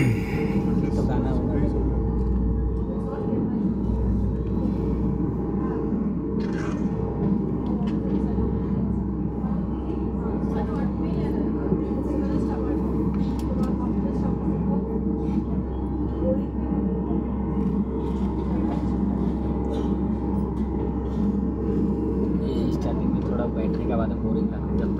तो गाना स्टार्टिंग में थोड़ा बैठने के बाद बोरिंग लगा जब